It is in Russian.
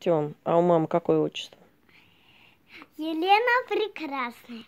Тем, а у мамы какое отчество? Елена Прекрасная.